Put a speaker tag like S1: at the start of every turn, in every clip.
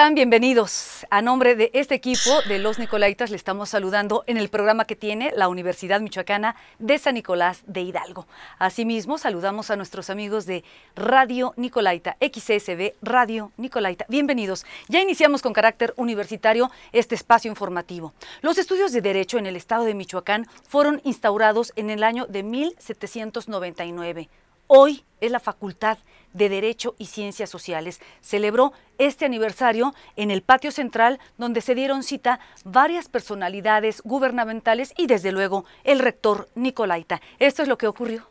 S1: Bienvenidos. A nombre de este equipo de los Nicolaitas le estamos saludando en el programa que tiene la Universidad Michoacana de San Nicolás de Hidalgo. Asimismo, saludamos a nuestros amigos de Radio Nicolaita, XSB Radio Nicolaita. Bienvenidos. Ya iniciamos con carácter universitario este espacio informativo. Los estudios de Derecho en el estado de Michoacán fueron instaurados en el año de 1799. Hoy es la Facultad de Derecho y Ciencias Sociales. Celebró este aniversario en el patio central donde se dieron cita varias personalidades gubernamentales y desde luego el rector Nicolaita. Esto es lo que ocurrió.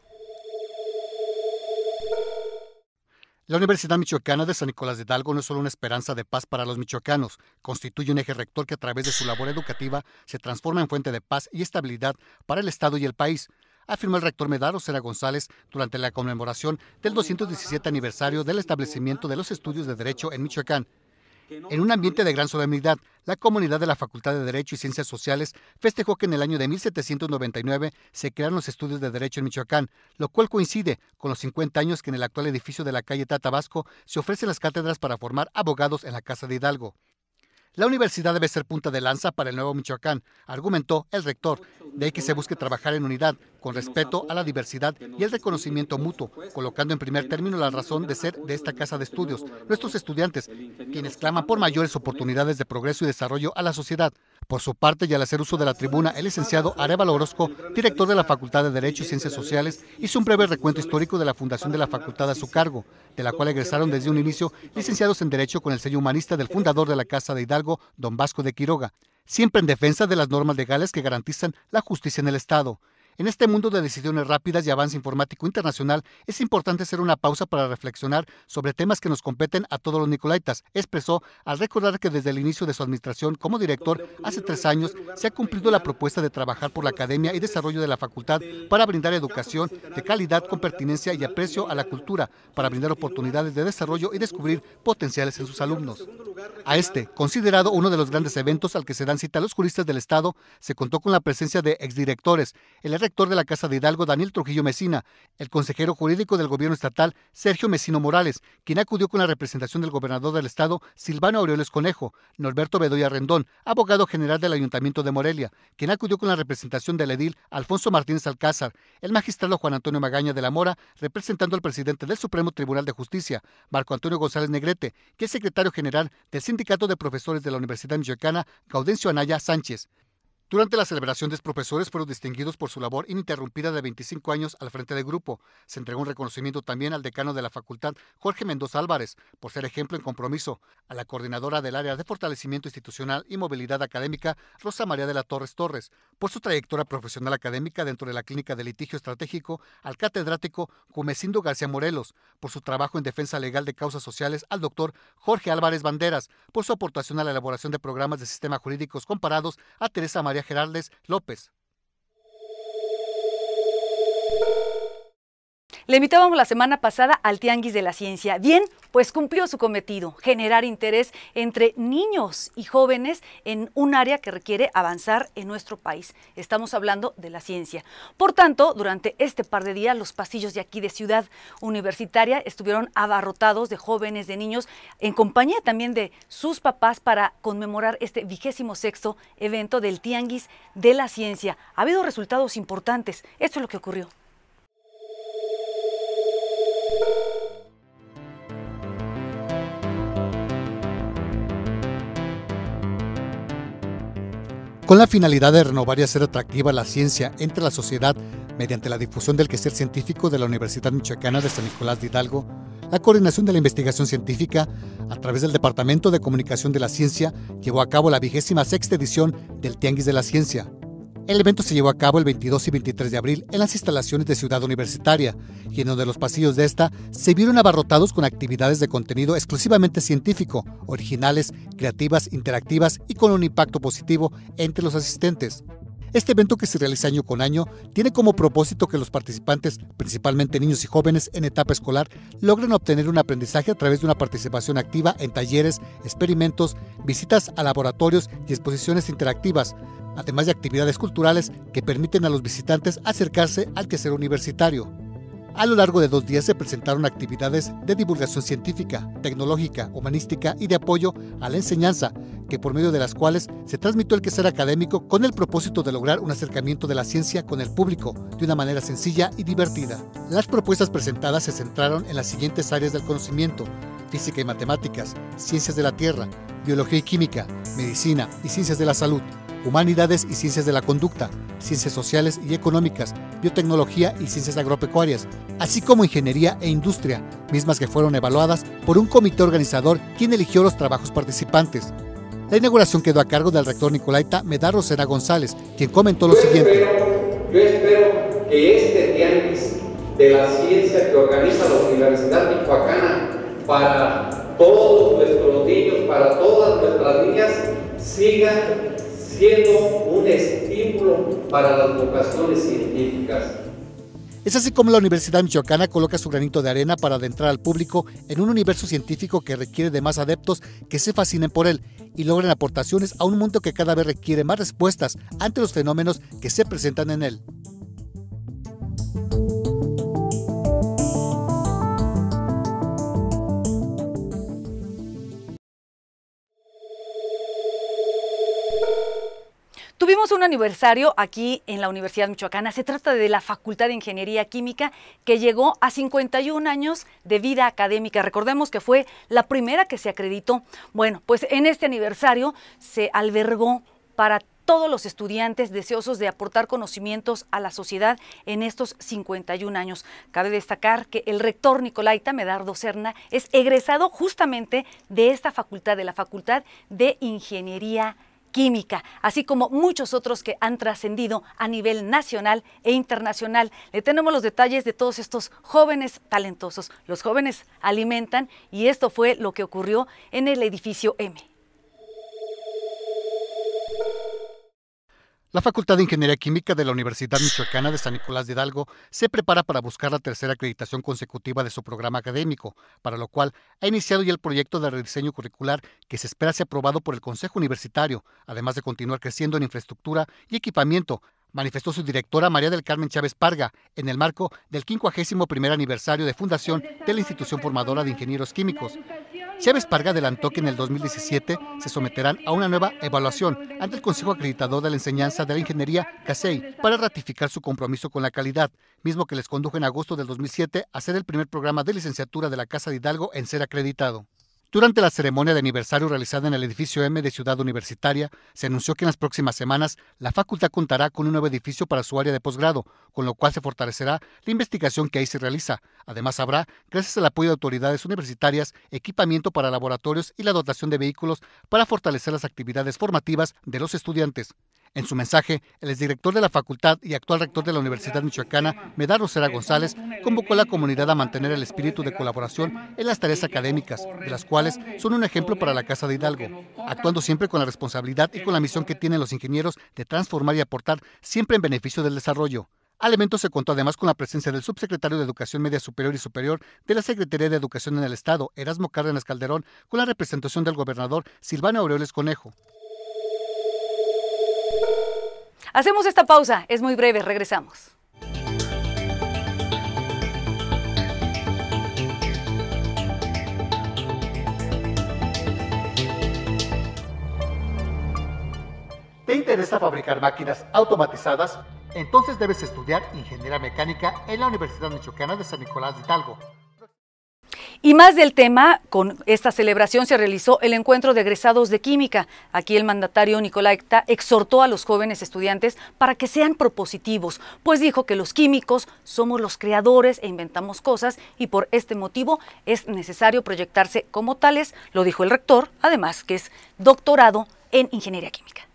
S2: La Universidad Michoacana de San Nicolás de Hidalgo no es solo una esperanza de paz para los michoacanos, constituye un eje rector que a través de su labor educativa se transforma en fuente de paz y estabilidad para el Estado y el país afirmó el rector Medaro Sera González durante la conmemoración del 217 aniversario del establecimiento de los estudios de Derecho en Michoacán. En un ambiente de gran solemnidad, la comunidad de la Facultad de Derecho y Ciencias Sociales festejó que en el año de 1799 se crearon los estudios de Derecho en Michoacán, lo cual coincide con los 50 años que en el actual edificio de la calle Tatabasco se ofrecen las cátedras para formar abogados en la Casa de Hidalgo. La universidad debe ser punta de lanza para el nuevo Michoacán, argumentó el rector, de ahí que se busque trabajar en unidad, con respeto a la diversidad y el reconocimiento mutuo, colocando en primer término la razón de ser de esta casa de estudios, nuestros estudiantes, quienes claman por mayores oportunidades de progreso y desarrollo a la sociedad. Por su parte, y al hacer uso de la tribuna, el licenciado Arevalo Orozco, director de la Facultad de Derecho y Ciencias Sociales, hizo un breve recuento histórico de la fundación de la facultad a su cargo, de la cual egresaron desde un inicio licenciados en Derecho con el sello humanista del fundador de la Casa de Hidalgo, don Vasco de Quiroga, siempre en defensa de las normas legales que garantizan la justicia en el Estado. En este mundo de decisiones rápidas y avance informático internacional, es importante hacer una pausa para reflexionar sobre temas que nos competen a todos los Nicolaitas, expresó al recordar que desde el inicio de su administración como director, hace tres años, se ha cumplido la propuesta de trabajar por la academia y desarrollo de la facultad para brindar educación de calidad con pertinencia y aprecio a la cultura, para brindar oportunidades de desarrollo y descubrir potenciales en sus alumnos. A este, considerado uno de los grandes eventos al que se dan cita los juristas del Estado, se contó con la presencia de exdirectores, el rector de la Casa de Hidalgo, Daniel Trujillo Mesina, el consejero jurídico del gobierno estatal, Sergio Mesino Morales, quien acudió con la representación del gobernador del Estado, Silvano Aureoles Conejo, Norberto Bedoya Rendón, abogado general del Ayuntamiento de Morelia, quien acudió con la representación del edil Alfonso Martínez Alcázar, el magistrado Juan Antonio Magaña de la Mora, representando al presidente del Supremo Tribunal de Justicia, Marco Antonio González Negrete, que es secretario general del Sindicato de Profesores de la Universidad Michoacana, Gaudencio Anaya Sánchez. Durante la celebración, de profesores fueron distinguidos por su labor ininterrumpida de 25 años al frente del grupo. Se entregó un reconocimiento también al decano de la facultad, Jorge Mendoza Álvarez, por ser ejemplo en compromiso, a la coordinadora del área de fortalecimiento institucional y movilidad académica, Rosa María de la Torres Torres, por su trayectoria profesional académica dentro de la Clínica de Litigio Estratégico, al catedrático Cumecindo García Morelos, por su trabajo en defensa legal de causas sociales, al doctor Jorge Álvarez Banderas, por su aportación a la elaboración de programas de sistemas jurídicos comparados, a Teresa María Geraldes López.
S1: Le invitábamos la semana pasada al Tianguis de la Ciencia. Bien, pues cumplió su cometido, generar interés entre niños y jóvenes en un área que requiere avanzar en nuestro país. Estamos hablando de la ciencia. Por tanto, durante este par de días, los pasillos de aquí de Ciudad Universitaria estuvieron abarrotados de jóvenes, de niños, en compañía también de sus papás para conmemorar este vigésimo sexto evento del Tianguis de la Ciencia. Ha habido resultados importantes. Esto es lo que ocurrió.
S2: Con la finalidad de renovar y hacer atractiva la ciencia entre la sociedad mediante la difusión del quehacer científico de la Universidad Michoacana de San Nicolás de Hidalgo, la coordinación de la investigación científica, a través del Departamento de Comunicación de la Ciencia, llevó a cabo la vigésima sexta edición del Tianguis de la Ciencia, el evento se llevó a cabo el 22 y 23 de abril en las instalaciones de Ciudad Universitaria, y en donde los pasillos de esta se vieron abarrotados con actividades de contenido exclusivamente científico, originales, creativas, interactivas y con un impacto positivo entre los asistentes. Este evento que se realiza año con año tiene como propósito que los participantes, principalmente niños y jóvenes en etapa escolar, logren obtener un aprendizaje a través de una participación activa en talleres, experimentos, visitas a laboratorios y exposiciones interactivas, además de actividades culturales que permiten a los visitantes acercarse al quehacer universitario. A lo largo de dos días se presentaron actividades de divulgación científica, tecnológica, humanística y de apoyo a la enseñanza, que por medio de las cuales se transmitió el quehacer académico con el propósito de lograr un acercamiento de la ciencia con el público de una manera sencilla y divertida. Las propuestas presentadas se centraron en las siguientes áreas del conocimiento, física y matemáticas, ciencias de la tierra, biología y química, medicina y ciencias de la salud, humanidades y ciencias de la conducta, ciencias sociales y económicas, biotecnología y ciencias agropecuarias, así como ingeniería e industria, mismas que fueron evaluadas por un comité organizador quien eligió los trabajos participantes. La inauguración quedó a cargo del rector Nicolaita Medar Rosera González, quien comentó lo siguiente.
S3: yo espero que este de la ciencia que organiza la Universidad Michoacana para todos nuestros niños, para todas nuestras niñas, siga siendo un estímulo para las vocaciones científicas.
S2: Es así como la Universidad Michoacana coloca su granito de arena para adentrar al público en un universo científico que requiere de más adeptos que se fascinen por él y logren aportaciones a un mundo que cada vez requiere más respuestas ante los fenómenos que se presentan en él.
S1: Tuvimos un aniversario aquí en la Universidad Michoacana. Se trata de la Facultad de Ingeniería Química que llegó a 51 años de vida académica. Recordemos que fue la primera que se acreditó. Bueno, pues en este aniversario se albergó para todos los estudiantes deseosos de aportar conocimientos a la sociedad en estos 51 años. Cabe destacar que el rector Nicolaita Medardo Serna es egresado justamente de esta facultad, de la Facultad de Ingeniería Química química, así como muchos otros que han trascendido a nivel nacional e internacional. Le tenemos los detalles de todos estos jóvenes talentosos. Los jóvenes alimentan y esto fue lo que ocurrió en el edificio M.
S2: La Facultad de Ingeniería Química de la Universidad Michoacana de San Nicolás de Hidalgo se prepara para buscar la tercera acreditación consecutiva de su programa académico, para lo cual ha iniciado ya el proyecto de rediseño curricular que se espera sea aprobado por el Consejo Universitario, además de continuar creciendo en infraestructura y equipamiento, manifestó su directora María del Carmen Chávez Parga en el marco del 51 aniversario de fundación de la institución formadora de ingenieros químicos. Chávez Parga adelantó que en el 2017 se someterán a una nueva evaluación ante el Consejo Acreditador de la Enseñanza de la Ingeniería, CASEI, para ratificar su compromiso con la calidad, mismo que les condujo en agosto del 2007 a ser el primer programa de licenciatura de la Casa de Hidalgo en ser acreditado. Durante la ceremonia de aniversario realizada en el edificio M de Ciudad Universitaria, se anunció que en las próximas semanas la facultad contará con un nuevo edificio para su área de posgrado, con lo cual se fortalecerá la investigación que ahí se realiza. Además, habrá, gracias al apoyo de autoridades universitarias, equipamiento para laboratorios y la dotación de vehículos para fortalecer las actividades formativas de los estudiantes. En su mensaje, el exdirector de la facultad y actual rector de la Universidad Michoacana, Medar Rosera González, convocó a la comunidad a mantener el espíritu de colaboración en las tareas académicas, de las cuales son un ejemplo para la Casa de Hidalgo, actuando siempre con la responsabilidad y con la misión que tienen los ingenieros de transformar y aportar siempre en beneficio del desarrollo. Al evento se contó además con la presencia del subsecretario de Educación Media Superior y Superior de la Secretaría de Educación en el Estado, Erasmo Cárdenas Calderón, con la representación del gobernador Silvano Aureoles Conejo.
S1: Hacemos esta pausa, es muy breve, regresamos.
S2: ¿Te interesa fabricar máquinas automatizadas? Entonces debes estudiar Ingeniería Mecánica en la Universidad Michoacana de San Nicolás de Hidalgo.
S1: Y más del tema, con esta celebración se realizó el encuentro de egresados de química. Aquí el mandatario Nicolaita exhortó a los jóvenes estudiantes para que sean propositivos, pues dijo que los químicos somos los creadores e inventamos cosas y por este motivo es necesario proyectarse como tales, lo dijo el rector, además que es doctorado en ingeniería química.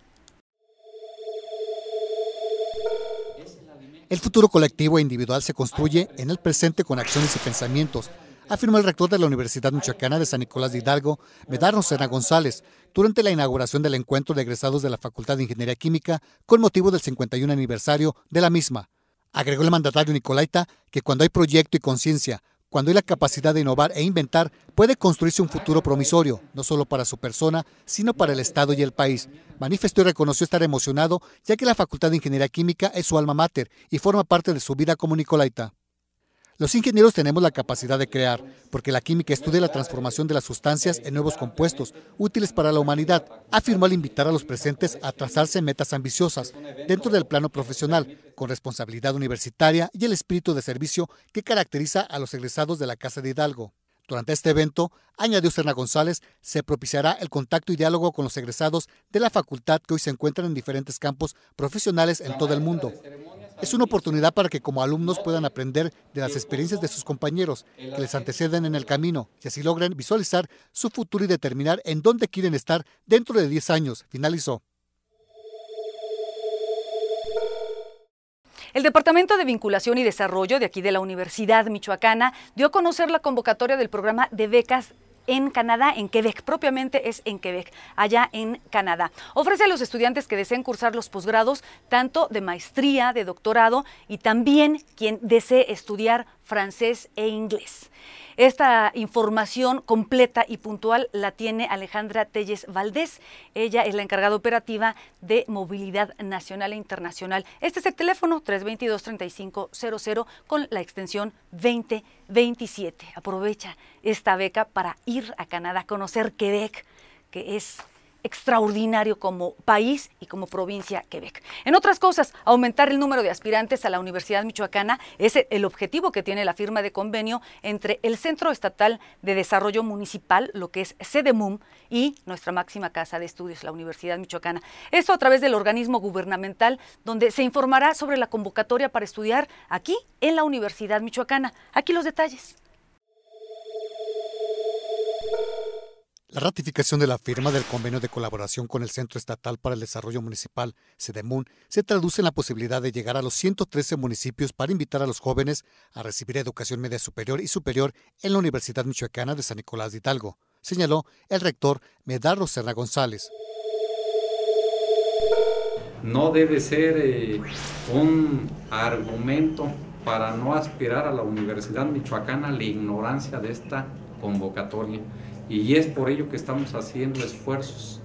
S2: El futuro colectivo e individual se construye en el presente con acciones y pensamientos afirmó el rector de la Universidad Michoacana de San Nicolás de Hidalgo, Medardo Serna González, durante la inauguración del encuentro de egresados de la Facultad de Ingeniería Química con motivo del 51 aniversario de la misma. Agregó el mandatario Nicolaita que cuando hay proyecto y conciencia, cuando hay la capacidad de innovar e inventar, puede construirse un futuro promisorio, no solo para su persona, sino para el Estado y el país. Manifestó y reconoció estar emocionado, ya que la Facultad de Ingeniería Química es su alma mater y forma parte de su vida como Nicolaita. Los ingenieros tenemos la capacidad de crear, porque la química estudia la transformación de las sustancias en nuevos compuestos útiles para la humanidad, afirmó al invitar a los presentes a trazarse metas ambiciosas dentro del plano profesional, con responsabilidad universitaria y el espíritu de servicio que caracteriza a los egresados de la Casa de Hidalgo. Durante este evento, añadió Serna González, se propiciará el contacto y diálogo con los egresados de la facultad que hoy se encuentran en diferentes campos profesionales en todo el mundo. Es una oportunidad para que como alumnos puedan aprender de las experiencias de sus compañeros que les anteceden en el camino y así logren visualizar su futuro y determinar en dónde quieren estar dentro de 10 años, finalizó.
S1: El Departamento de Vinculación y Desarrollo de aquí de la Universidad Michoacana dio a conocer la convocatoria del programa de becas en Canadá, en Quebec, propiamente es en Quebec, allá en Canadá. Ofrece a los estudiantes que deseen cursar los posgrados, tanto de maestría, de doctorado y también quien desee estudiar francés e inglés. Esta información completa y puntual la tiene Alejandra Telles Valdés. Ella es la encargada operativa de movilidad nacional e internacional. Este es el teléfono 322-3500 con la extensión 2027. Aprovecha esta beca para ir a Canadá, a conocer Quebec, que es extraordinario como país y como provincia Quebec. En otras cosas, aumentar el número de aspirantes a la Universidad Michoacana es el objetivo que tiene la firma de convenio entre el Centro Estatal de Desarrollo Municipal, lo que es CEDEMUM, y nuestra máxima casa de estudios, la Universidad Michoacana. Esto a través del organismo gubernamental donde se informará sobre la convocatoria para estudiar aquí en la Universidad Michoacana. Aquí los detalles.
S2: La ratificación de la firma del convenio de colaboración con el Centro Estatal para el Desarrollo Municipal, CEDEMUN, se traduce en la posibilidad de llegar a los 113 municipios para invitar a los jóvenes a recibir educación media superior y superior en la Universidad Michoacana de San Nicolás de Hidalgo, señaló el rector Medardo Serra González.
S4: No debe ser eh, un argumento para no aspirar a la Universidad Michoacana la ignorancia de esta convocatoria y es por ello que estamos haciendo esfuerzos.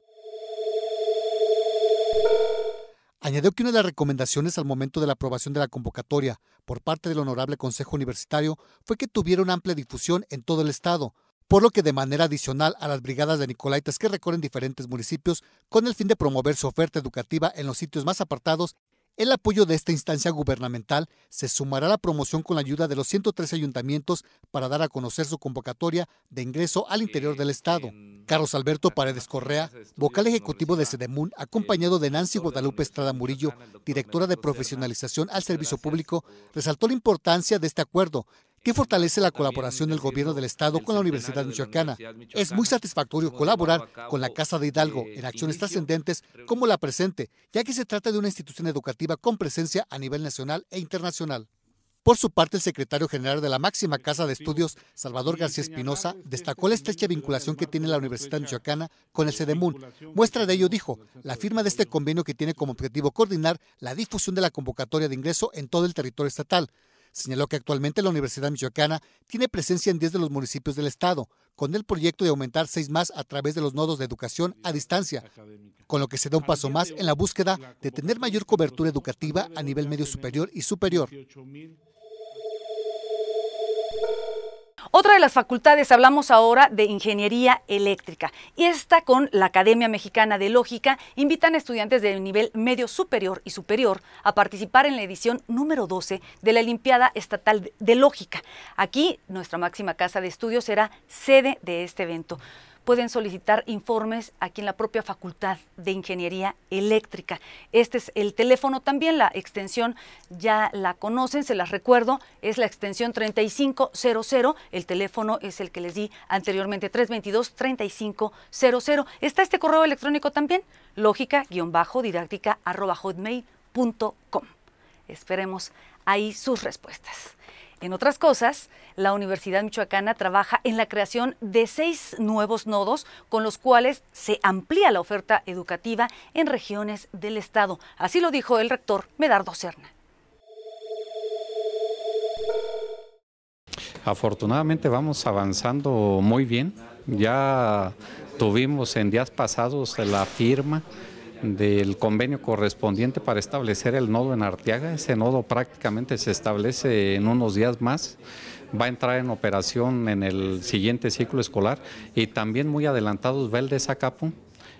S2: Añadió que una de las recomendaciones al momento de la aprobación de la convocatoria por parte del Honorable Consejo Universitario fue que tuviera una amplia difusión en todo el Estado, por lo que de manera adicional a las brigadas de Nicolaitas que recorren diferentes municipios con el fin de promover su oferta educativa en los sitios más apartados el apoyo de esta instancia gubernamental se sumará a la promoción con la ayuda de los 113 ayuntamientos para dar a conocer su convocatoria de ingreso al interior del Estado. Carlos Alberto Paredes Correa, vocal ejecutivo de Sedemun, acompañado de Nancy Guadalupe Estrada Murillo, directora de profesionalización al servicio público, resaltó la importancia de este acuerdo, que fortalece la colaboración del gobierno del Estado con la Universidad Michoacana. Es muy satisfactorio colaborar con la Casa de Hidalgo en acciones trascendentes como la presente, ya que se trata de una institución educativa con presencia a nivel nacional e internacional. Por su parte, el secretario general de la máxima casa de estudios, Salvador García Espinosa, destacó la estrecha vinculación que tiene la Universidad Michoacana con el CEDEMUN. Muestra de ello, dijo, la firma de este convenio que tiene como objetivo coordinar la difusión de la convocatoria de ingreso en todo el territorio estatal. Señaló que actualmente la Universidad Michoacana tiene presencia en 10 de los municipios del estado, con el proyecto de aumentar seis más a través de los nodos de educación a distancia, con lo que se da un paso más en la búsqueda de tener mayor cobertura educativa a nivel medio superior y superior.
S1: Otra de las facultades, hablamos ahora de ingeniería eléctrica. Y esta con la Academia Mexicana de Lógica invitan a estudiantes del nivel medio superior y superior a participar en la edición número 12 de la Olimpiada Estatal de Lógica. Aquí nuestra máxima casa de estudios será sede de este evento pueden solicitar informes aquí en la propia Facultad de Ingeniería Eléctrica. Este es el teléfono también, la extensión ya la conocen, se las recuerdo, es la extensión 3500, el teléfono es el que les di anteriormente, 322-3500. Está este correo electrónico también, lógica-didáctica hotmail.com. Esperemos ahí sus respuestas. En otras cosas, la Universidad Michoacana trabaja en la creación de seis nuevos nodos con los cuales se amplía la oferta educativa en regiones del Estado. Así lo dijo el rector Medardo Serna.
S4: Afortunadamente vamos avanzando muy bien. Ya tuvimos en días pasados la firma del convenio correspondiente para establecer el nodo en Arteaga. Ese nodo prácticamente se establece en unos días más. Va a entrar en operación en el siguiente ciclo escolar y también muy adelantados va el de Zacapu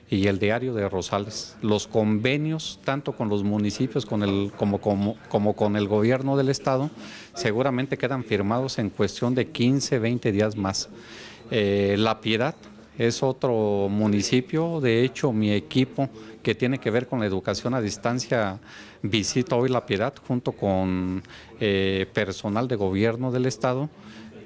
S4: y el diario de Rosales. Los convenios, tanto con los municipios con el, como, como, como con el gobierno del estado, seguramente quedan firmados en cuestión de 15, 20 días más. Eh, la Piedad es otro municipio, de hecho mi equipo que tiene que ver con la educación a distancia visita hoy La Piedad junto con eh, personal de gobierno del estado,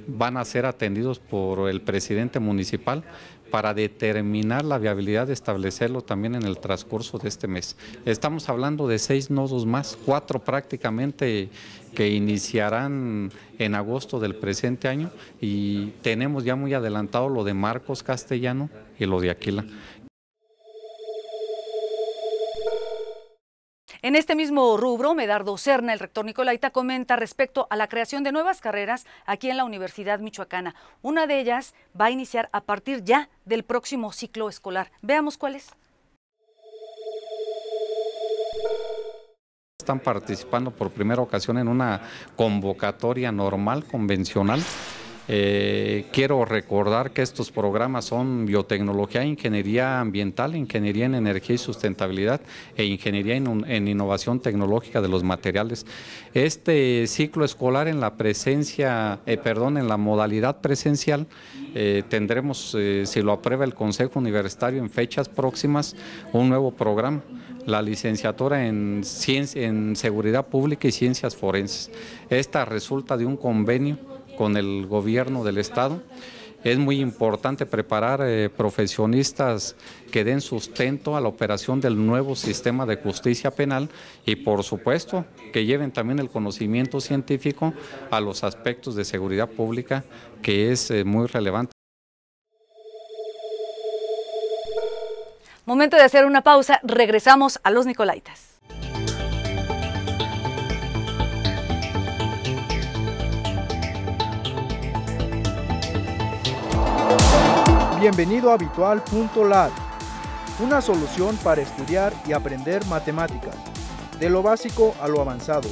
S4: van a ser atendidos por el presidente municipal para determinar la viabilidad de establecerlo también en el transcurso de este mes. Estamos hablando de seis nodos más, cuatro prácticamente que iniciarán en agosto del presente año y tenemos ya muy adelantado lo de Marcos Castellano y lo de Aquila.
S1: En este mismo rubro, Medardo Serna, el rector Nicolaita, comenta respecto a la creación de nuevas carreras aquí en la Universidad Michoacana. Una de ellas va a iniciar a partir ya del próximo ciclo escolar. Veamos cuáles.
S4: Están participando por primera ocasión en una convocatoria normal, convencional, eh, quiero recordar que estos programas son biotecnología, ingeniería ambiental, ingeniería en energía y sustentabilidad e ingeniería en, innovación tecnológica de los materiales. Este ciclo escolar en la presencia, eh, perdón, en la modalidad presencial, eh, tendremos, si lo aprueba el Consejo Universitario en fechas próximas, un nuevo programa la licenciatura en, en Seguridad Pública y Ciencias Forenses. Esta resulta de un convenio con el gobierno del Estado. Es muy importante preparar eh, profesionistas que den sustento a la operación del nuevo sistema de justicia penal y por supuesto que lleven también el conocimiento científico a los aspectos de seguridad pública que es eh, muy relevante.
S1: Momento de hacer una pausa, regresamos a los Nicolaitas.
S5: Bienvenido a Habitual.lat, una solución para estudiar y aprender matemáticas, de lo básico a lo avanzado.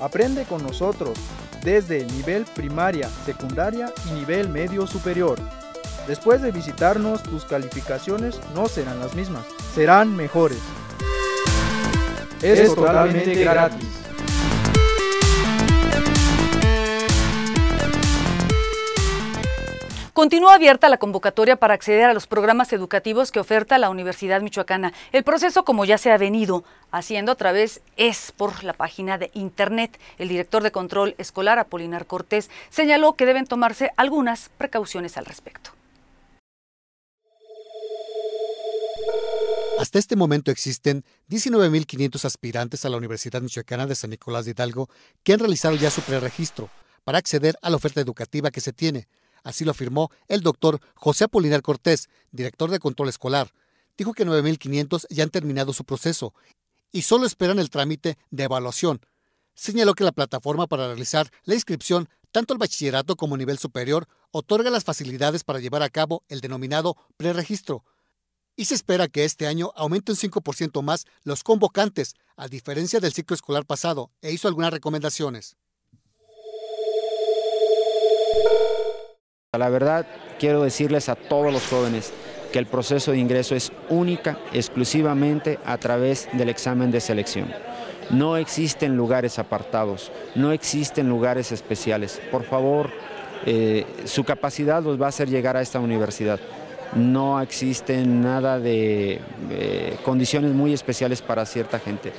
S5: Aprende con nosotros desde nivel primaria, secundaria y nivel medio superior. Después de visitarnos, tus calificaciones no serán las mismas, serán mejores. Es, totalmente gratis.
S1: Continúa abierta la convocatoria para acceder a los programas educativos que oferta la Universidad Michoacana. El proceso, como ya se ha venido haciendo a través, es por la página de Internet. El director de control escolar, Apolinar Cortés, señaló que deben tomarse algunas precauciones al respecto.
S2: Hasta este momento existen 19.500 aspirantes a la Universidad Michoacana de San Nicolás de Hidalgo que han realizado ya su preregistro para acceder a la oferta educativa que se tiene. Así lo afirmó el doctor José Apolinar Cortés, director de control escolar. Dijo que 9.500 ya han terminado su proceso y solo esperan el trámite de evaluación. Señaló que la plataforma para realizar la inscripción tanto al bachillerato como nivel superior otorga las facilidades para llevar a cabo el denominado preregistro. Y se espera que este año aumente un 5% más los convocantes, a diferencia del ciclo escolar pasado, e hizo algunas recomendaciones.
S6: La verdad, quiero decirles a todos los jóvenes que el proceso de ingreso es única, exclusivamente a través del examen de selección. No existen lugares apartados, no existen lugares especiales. Por favor, eh, su capacidad los va a hacer llegar a esta universidad. No existen nada de eh, condiciones muy especiales para cierta gente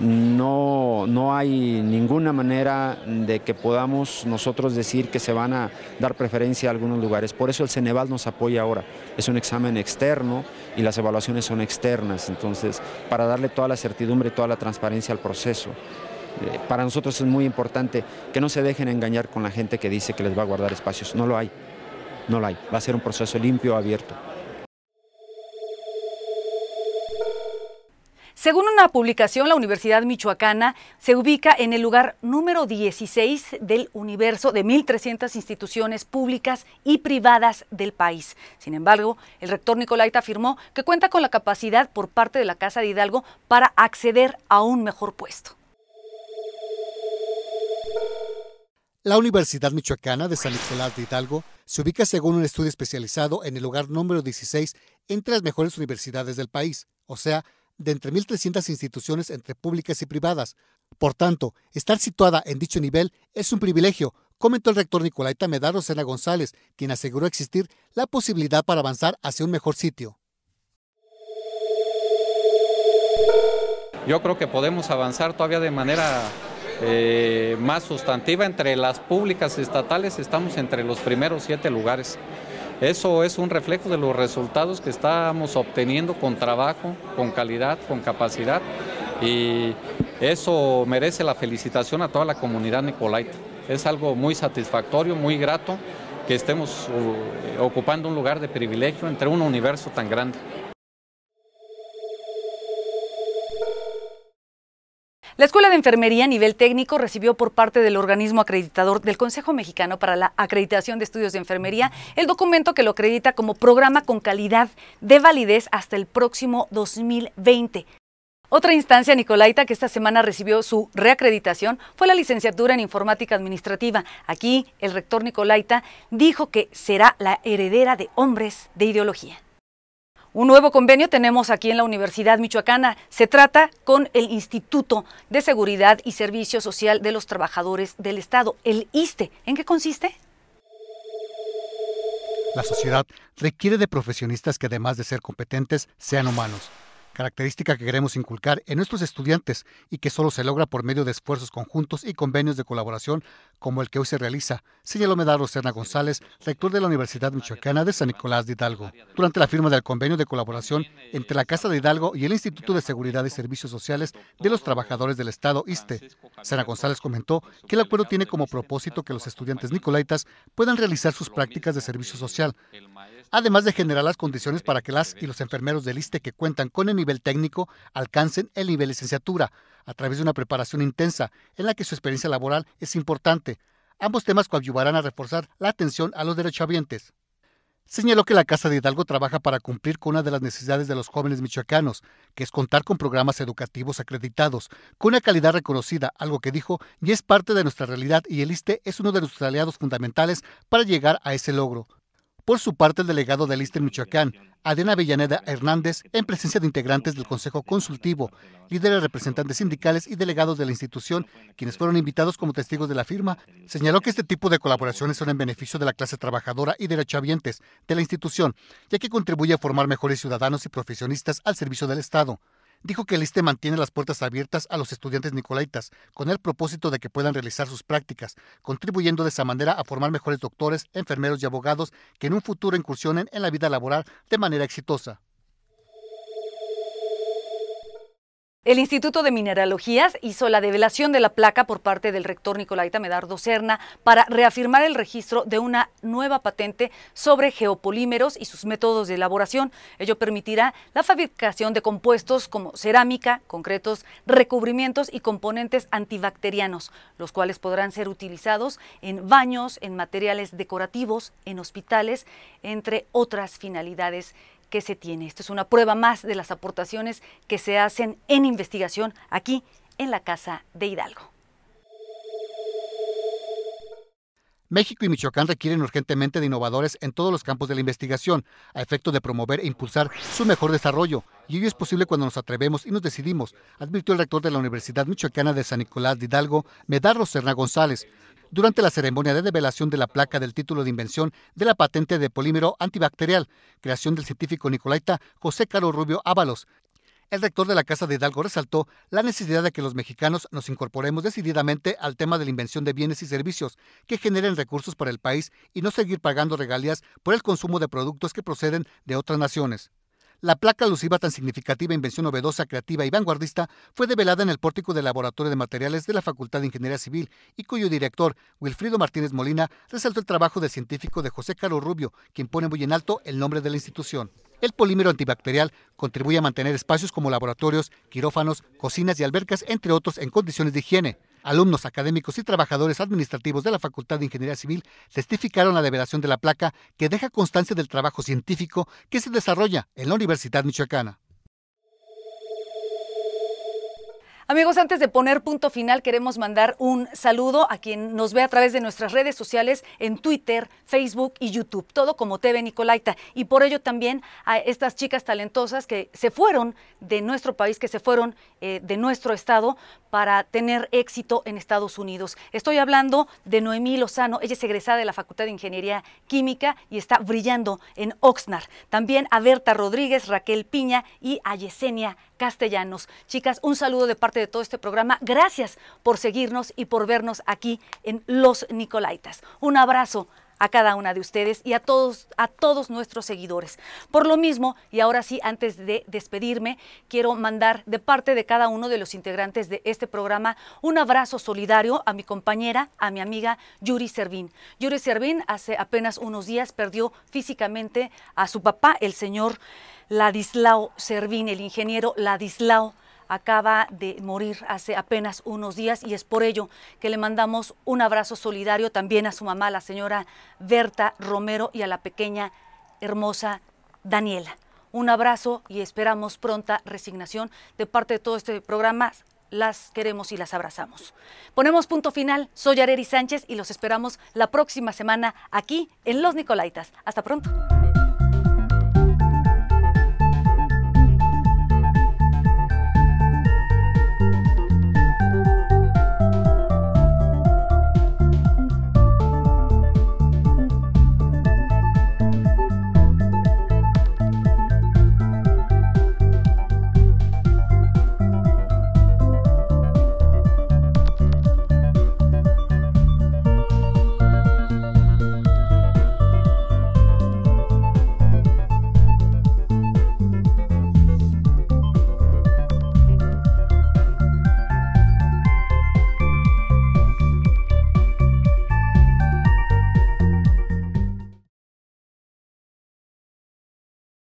S6: no, no hay ninguna manera de que podamos nosotros decir que se van a dar preferencia a algunos lugares. Por eso el Ceneval nos apoya ahora. Es un examen externo y las evaluaciones son externas, entonces, para darle toda la certidumbre y toda la transparencia al proceso. Eh, para nosotros es muy importante que no se dejen engañar con la gente que dice que les va a guardar espacios. No lo hay, no lo hay. Va a ser un proceso limpio, abierto.
S1: Según una publicación, la Universidad Michoacana se ubica en el lugar número 16 del universo de 1.300 instituciones públicas y privadas del país. Sin embargo, el rector Nicolaita afirmó que cuenta con la capacidad por parte de la Casa de Hidalgo para acceder a un mejor puesto.
S2: La Universidad Michoacana de San Nicolás de Hidalgo se ubica según un estudio especializado en el lugar número 16 entre las mejores universidades del país, o sea, de entre 1.300 instituciones entre públicas y privadas. Por tanto, estar situada en dicho nivel es un privilegio, comentó el rector Nicolaita Medaro Sena González, quien aseguró existir la posibilidad para avanzar hacia un mejor sitio.
S4: Yo creo que podemos avanzar todavía de manera eh, más sustantiva entre las públicas estatales, estamos entre los primeros siete lugares. Eso es un reflejo de los resultados que estamos obteniendo con trabajo, con calidad, con capacidad y eso merece la felicitación a toda la comunidad nicolaita. Es algo muy satisfactorio, muy grato que estemos uh, ocupando un lugar de privilegio entre un universo tan grande.
S1: La Escuela de Enfermería a nivel técnico recibió por parte del organismo acreditador del Consejo Mexicano para la Acreditación de Estudios de Enfermería el documento que lo acredita como programa con calidad de validez hasta el próximo 2020. Otra instancia, Nicolaita, que esta semana recibió su reacreditación fue la licenciatura en Informática Administrativa. Aquí, el rector Nicolaita dijo que será la heredera de hombres de ideología. Un nuevo convenio tenemos aquí en la Universidad Michoacana. Se trata con el Instituto de Seguridad y Servicio Social de los Trabajadores del Estado, el ISTE. ¿En qué consiste?
S2: La sociedad requiere de profesionistas que además de ser competentes, sean humanos característica que queremos inculcar en nuestros estudiantes y que solo se logra por medio de esfuerzos conjuntos y convenios de colaboración como el que hoy se realiza, señaló Medaro Serna González, rector de la Universidad Michoacana de San Nicolás de Hidalgo. Durante la firma del convenio de colaboración entre la Casa de Hidalgo y el Instituto de Seguridad y Servicios Sociales de los Trabajadores del Estado, ISTE, Serna González comentó que el acuerdo tiene como propósito que los estudiantes nicolaitas puedan realizar sus prácticas de servicio social además de generar las condiciones para que las y los enfermeros del ISTE que cuentan con el nivel técnico alcancen el nivel licenciatura, a través de una preparación intensa en la que su experiencia laboral es importante. Ambos temas coadyuvarán a reforzar la atención a los derechohabientes. Señaló que la Casa de Hidalgo trabaja para cumplir con una de las necesidades de los jóvenes michoacanos, que es contar con programas educativos acreditados, con una calidad reconocida, algo que dijo y es parte de nuestra realidad y el ISTE es uno de nuestros aliados fundamentales para llegar a ese logro. Por su parte, el delegado del ISTE Michoacán, Adena Villaneda Hernández, en presencia de integrantes del Consejo Consultivo, líderes representantes sindicales y delegados de la institución, quienes fueron invitados como testigos de la firma, señaló que este tipo de colaboraciones son en beneficio de la clase trabajadora y derechohabientes de la institución, ya que contribuye a formar mejores ciudadanos y profesionistas al servicio del Estado dijo que el ISTE mantiene las puertas abiertas a los estudiantes nicolaitas con el propósito de que puedan realizar sus prácticas, contribuyendo de esa manera a formar mejores doctores, enfermeros y abogados que en un futuro incursionen en la vida laboral de manera exitosa.
S1: El Instituto de Mineralogías hizo la develación de la placa por parte del rector Nicolaita Medardo Serna para reafirmar el registro de una nueva patente sobre geopolímeros y sus métodos de elaboración. Ello permitirá la fabricación de compuestos como cerámica, concretos, recubrimientos y componentes antibacterianos, los cuales podrán ser utilizados en baños, en materiales decorativos, en hospitales, entre otras finalidades que se tiene. Esto es una prueba más de las aportaciones que se hacen en investigación aquí en la Casa de Hidalgo.
S2: México y Michoacán requieren urgentemente de innovadores en todos los campos de la investigación, a efecto de promover e impulsar su mejor desarrollo. Y ello es posible cuando nos atrevemos y nos decidimos, advirtió el rector de la Universidad Michoacana de San Nicolás de Hidalgo, Medardo Serna González durante la ceremonia de develación de la placa del título de invención de la patente de polímero antibacterial, creación del científico nicolaita José Caro Rubio Ábalos. El rector de la Casa de Hidalgo resaltó la necesidad de que los mexicanos nos incorporemos decididamente al tema de la invención de bienes y servicios que generen recursos para el país y no seguir pagando regalías por el consumo de productos que proceden de otras naciones. La placa alusiva tan significativa, invención novedosa, creativa y vanguardista fue develada en el pórtico del Laboratorio de Materiales de la Facultad de Ingeniería Civil y cuyo director, Wilfrido Martínez Molina, resaltó el trabajo del científico de José Carlos Rubio, quien pone muy en alto el nombre de la institución. El polímero antibacterial contribuye a mantener espacios como laboratorios, quirófanos, cocinas y albercas, entre otros, en condiciones de higiene. Alumnos, académicos y trabajadores administrativos de la Facultad de Ingeniería Civil testificaron la develación de la placa que deja constancia del trabajo científico que se desarrolla en la Universidad Michoacana.
S1: Amigos, antes de poner punto final, queremos mandar un saludo a quien nos ve a través de nuestras redes sociales en Twitter, Facebook y YouTube, todo como TV Nicolaita. Y por ello también a estas chicas talentosas que se fueron de nuestro país, que se fueron eh, de nuestro estado para tener éxito en Estados Unidos. Estoy hablando de Noemí Lozano, ella es egresada de la Facultad de Ingeniería Química y está brillando en Oxnard. También a Berta Rodríguez, Raquel Piña y a Yesenia Castellanos. Chicas, un saludo de parte de todo este programa. Gracias por seguirnos y por vernos aquí en Los Nicolaitas. Un abrazo a cada una de ustedes y a todos, a todos nuestros seguidores. Por lo mismo, y ahora sí, antes de despedirme, quiero mandar de parte de cada uno de los integrantes de este programa un abrazo solidario a mi compañera, a mi amiga Yuri Servín. Yuri Servín hace apenas unos días perdió físicamente a su papá, el señor Ladislao Servín, el ingeniero Ladislao acaba de morir hace apenas unos días y es por ello que le mandamos un abrazo solidario también a su mamá, la señora Berta Romero y a la pequeña hermosa Daniela. Un abrazo y esperamos pronta resignación de parte de todo este programa. Las queremos y las abrazamos. Ponemos punto final. Soy Areri Sánchez y los esperamos la próxima semana aquí en Los Nicolaitas. Hasta pronto.